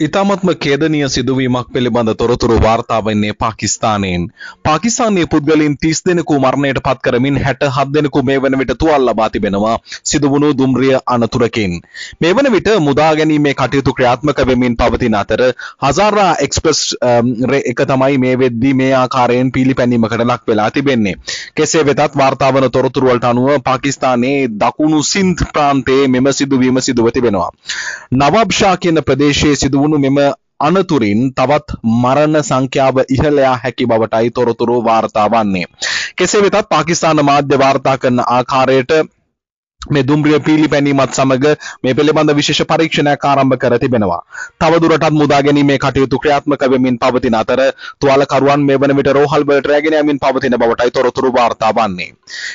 ඉතාමත්ම කේදනීය සිදුවීමක් පිළිබඳ තොරතුරු වාර්තා වෙන්නේ පාකිස්තානයෙන්. පාකිස්තානයේ පුද්ගලයන් 30 දෙනෙකු මරණයට පත් කරමින් 67 දෙනෙකු මේ වන විට තුවාල ලබා තිබෙනවා සිදුවුණු දුම්රිය අනතුරකින්. මේ වන විට මුදා ගැනීමේ කටයුතු ක්‍රියාත්මක වෙමින් පවතින අතර හසාරා එක්ස්ප්‍රස් එක තමයි මේ වෙද්දී මේ ආකාරයෙන් පීලිපැනීමකට ලක් වෙලා තිබෙන්නේ. කෙසේ වෙතත් වාර්තා වන තොරතුරු වලට අනුව පාකිස්තානයේ දකුණු සින්ද් ප්‍රාන්තයේ මෙම සිදුවීම සිදුව තිබෙනවා. නවාබ් ෂා කියන ප්‍රදේශයේ සිදු වුණු මෙම අනතුරින් තවත් මරණ සංඛ්‍යාව ඉහළ යා හැකි බවටයි තොරතුරු වාර්තා වන්නේ. කෙසේ වෙතත් පාකිස්තාන මාධ්‍ය වාර්තා කරන ආකාරයට මේ දුම්රිය පීලි පැනීමත් සමග මේ පිළිබඳ විශේෂ පරීක්ෂණයක් ආරම්භ කර තිබෙනවා. තවදුරටත් මුදා ගැනීමේ කටයුතු ක්‍රියාත්මක වෙමින් පවතින අතර තුවාලකරුවන් මේ වන විට රෝහල් වලට රැගෙන යමින් පවතින බවටයි තොරතුරු වාර්තා වන්නේ.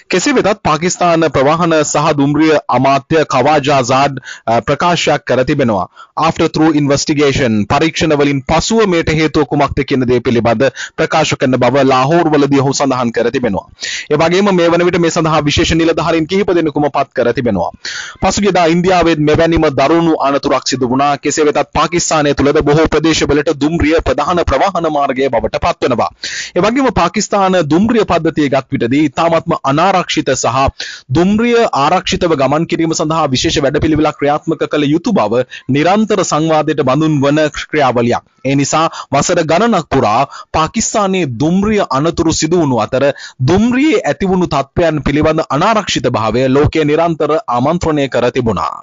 කෙසේ වෙතත් පාකිස්තාන ප්‍රවාහන සහ දුම්රිය අමාත්‍ය කවාජා සාඩ් ප්‍රකාශයක් කර තිබෙනවා. after through investigation පරීක්ෂණ වලින් පසුව මේට හේතුව කුමක්ද කියන දේ පිළිබඳ ප්‍රකාශ කරන බව ලාහෝර් වලදී ඔහු සඳහන් කර තිබෙනවා. ඒ වගේම මේ වන විට මේ සඳහා විශේෂ නිලධාරීන් කිහිප දෙනෙකුම පත් කර තිබෙනවා. පසුගියදා ඉන්දියාවේ මෙවැනිම දරුණු අනතුරක් සිදු වුණා. කෙසේ වෙතත් පාකිස්තානය තුළද බොහෝ ප්‍රදේශවලට දුම්රිය ප්‍රධාන ප්‍රවාහන මාර්ගය බවට පත්වනවා. ඒ වගේම පාකිස්තාන දුම්රිය පද්ධතිය ගත් විටදී ඉතාමත්ම අනාරක්ෂිත සහ දුම්රිය ආරක්ෂිතව ගමන් කිරීම සඳහා විශේෂ වැඩපිළිවෙලක් ක්‍රියාත්මක කළ යුතු බව නිරන්තර සංවාදයට බඳුන් වන ක්‍රියාවලියක්. ඒ නිසා වසර ගණනක් පුරා පාකිස්තානයේ දුම්රිය අනතුරු සිදු වුණු අතර දුම්රියේ ඇතිවුණු තත්ත්වයන් පිළිබඳ අනාරක්ෂිත භාවය ලෝකයේ නිරන්තර ආමන්ත්‍රණය කර තිබුණා.